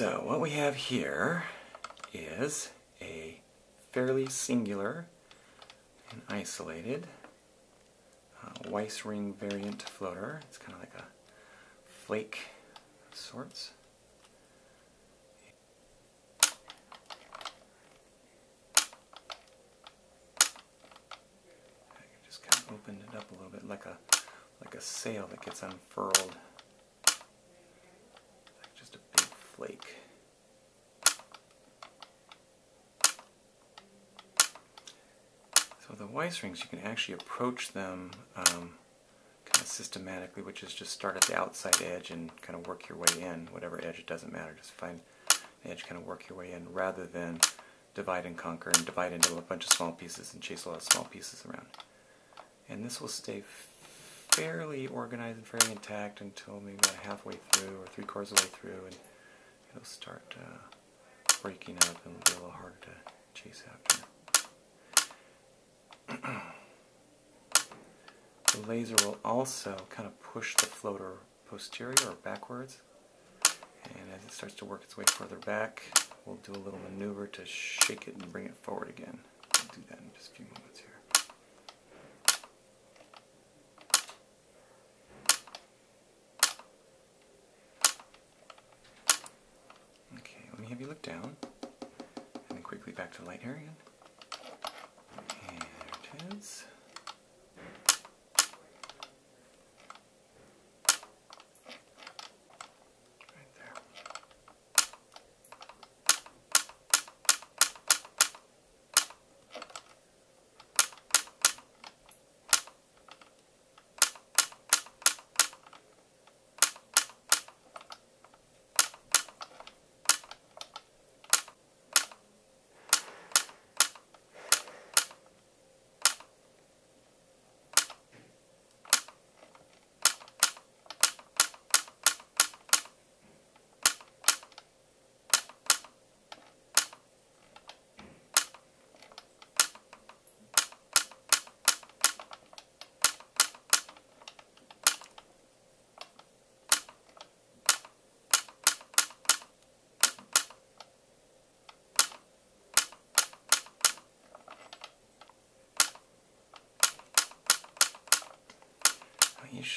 So what we have here is a fairly singular and isolated uh, Weiss ring variant floater. It's kind of like a flake of sorts. I just kind of opened it up a little bit like a like a sail that gets unfurled. Like just a big flake. So the Weiss rings, you can actually approach them um, kind of systematically, which is just start at the outside edge and kind of work your way in. Whatever edge, it doesn't matter. Just find the edge, kind of work your way in, rather than divide and conquer and divide into a bunch of small pieces and chase a lot of small pieces around. And this will stay fairly organized and fairly intact until maybe about halfway through or three quarters of the way through, and it'll start uh, breaking up and be a little harder to chase after. the laser will also kind of push the floater posterior or backwards, and as it starts to work its way further back, we'll do a little maneuver to shake it and bring it forward again. We'll do that in just a few moments here. Okay, let me have you look down, and then quickly back to the light again. And there it is.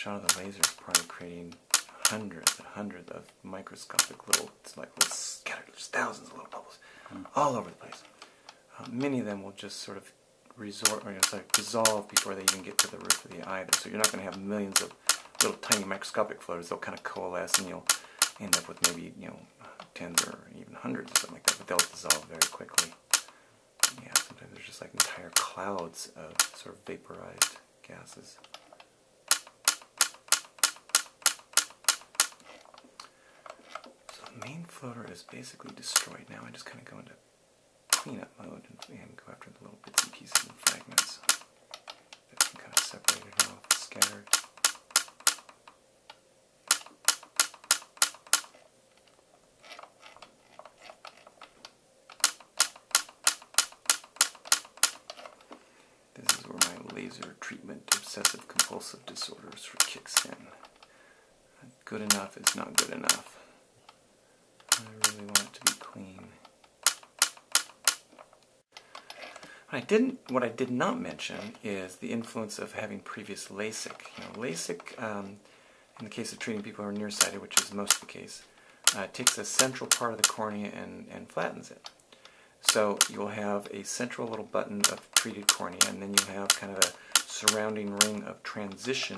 Shot of the laser is probably creating hundreds and hundreds of microscopic little, it's like little scattered, there's thousands of little bubbles all over the place. Uh, many of them will just sort of resort, or like dissolve before they even get to the roof of the eye. So you're not going to have millions of little tiny microscopic floaters. They'll kind of coalesce, and you'll end up with maybe you know tens or even hundreds or something like that. But they'll dissolve very quickly. Yeah, sometimes there's just like entire clouds of sort of vaporized gases. The main floater is basically destroyed now. I just kind of go into cleanup mode and, and go after the little bits and pieces and fragments that can kind of separate it off, scattered. This is where my laser treatment obsessive compulsive disorders of kicks in. Good enough is not good enough. I really want it to be clean. What I didn't, what I did not mention is the influence of having previous LASIK. You know, LASIK, um, in the case of treating people who are nearsighted, which is most of the case, uh, takes a central part of the cornea and, and flattens it. So you'll have a central little button of treated cornea, and then you'll have kind of a surrounding ring of transition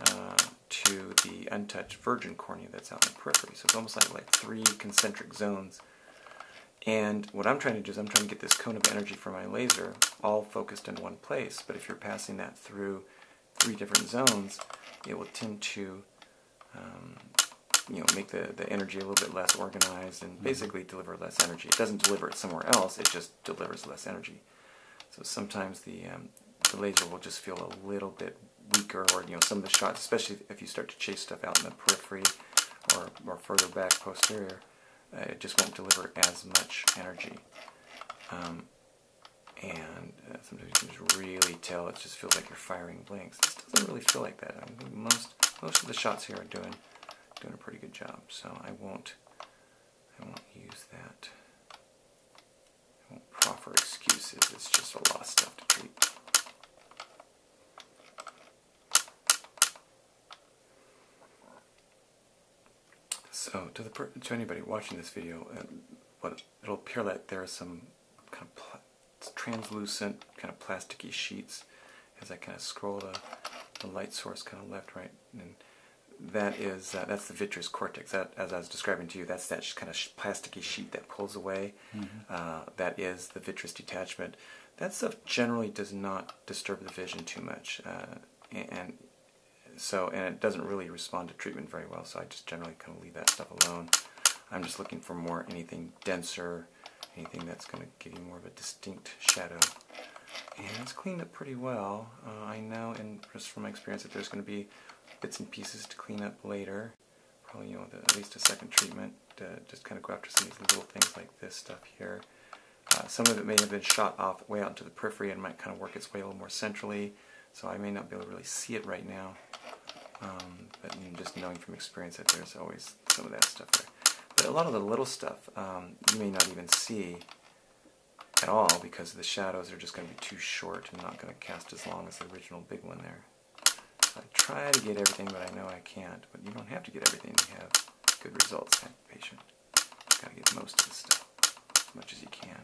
uh, to the untouched virgin cornea that's out in the periphery. So it's almost like, like three concentric zones. And what I'm trying to do is I'm trying to get this cone of energy from my laser all focused in one place. But if you're passing that through three different zones, it will tend to um, you know, make the, the energy a little bit less organized and basically deliver less energy. It doesn't deliver it somewhere else, it just delivers less energy. So sometimes the, um, the laser will just feel a little bit weaker or, you know, some of the shots, especially if you start to chase stuff out in the periphery or, or further back posterior, it just won't deliver as much energy. Um, and uh, sometimes you can just really tell it just feels like you're firing blanks. This doesn't really feel like that. I think most most of the shots here are doing doing a pretty good job. So I won't I won't use that. I won't proffer excuses, it's just a lot of stuff to treat. So, to the to anybody watching this video, uh, what it'll appear like there are some kind of translucent, kind of plasticky sheets as I kind of scroll the, the light source kind of left, right, and that is uh, that's the vitreous cortex. That, as I was describing to you, that's that kind of plasticky sheet that pulls away. Mm -hmm. uh, that is the vitreous detachment. That stuff generally does not disturb the vision too much, uh, and so and it doesn't really respond to treatment very well. So I just generally kind of leave that stuff alone. I'm just looking for more anything denser, anything that's going to give you more of a distinct shadow. And it's cleaned up pretty well. Uh, I know, and just from my experience, that there's going to be bits and pieces to clean up later. Probably, you know, the, at least a second treatment to just kind of go after some of these little things like this stuff here. Uh, some of it may have been shot off way out into the periphery and might kind of work its way a little more centrally, so I may not be able to really see it right now. Um, but you know, just knowing from experience that there's always some of that stuff there. But a lot of the little stuff um, you may not even see at all because the shadows are just going to be too short and not going to cast as long as the original big one there. So I try to get everything, but I know I can't. But you don't have to get everything to have good results. Have patient. Got to get most of the stuff, as much as you can.